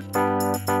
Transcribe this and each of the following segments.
Música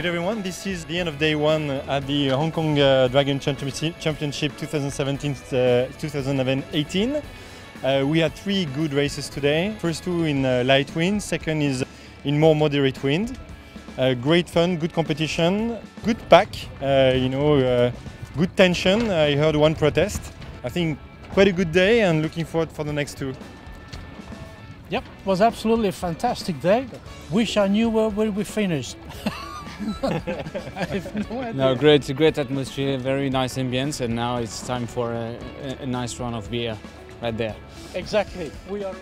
Good everyone, this is the end of day one at the Hong Kong uh, Dragon Championship 2017-2018. Uh, we had three good races today. First two in uh, light wind, second is in more moderate wind. Uh, great fun, good competition, good pack, uh, you know, uh, good tension. I heard one protest. I think quite a good day and looking forward for the next two. Yep, was absolutely a fantastic day. Wish I knew where we finished. I have no idea. No, great, great atmosphere, very nice ambience, and now it's time for a, a, a nice run of beer right there. Exactly. We are.